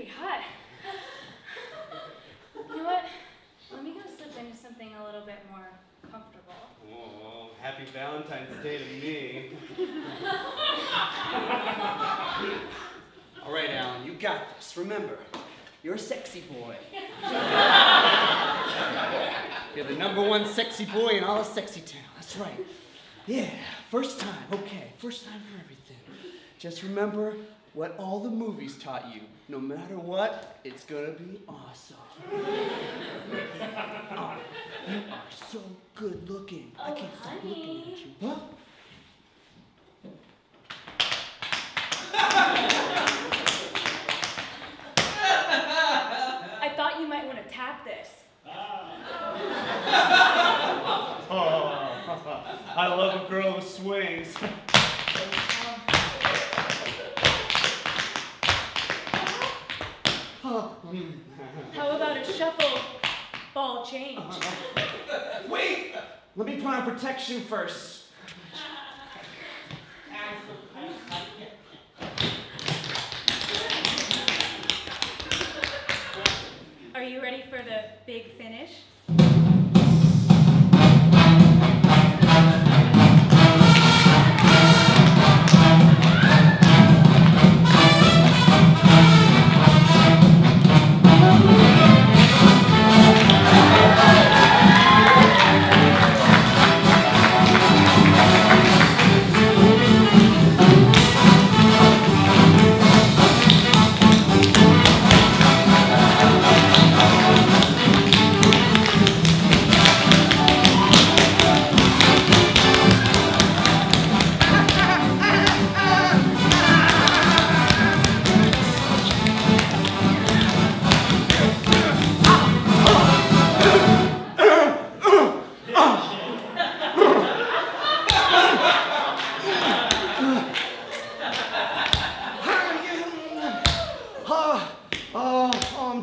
pretty hot. You know what? Let me go slip into something a little bit more comfortable. Oh, happy Valentine's Day to me. All right, Alan, you got this. Remember, you're a sexy boy. you're the number one sexy boy in all of Sexy Town. That's right. Yeah, first time. Okay, first time for everything. Just remember what all the movies taught you. No matter what, it's gonna be awesome. Oh, you are so good looking. I Oh, can't stop looking honey. at you. What? I thought you might want to tap this. Oh, I love a girl who swings. How about a shuffle ball change? Wait! Let me put on protection first. Are you ready for the big finish?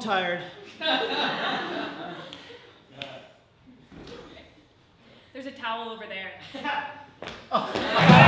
Tired. There's a towel over there. Oh.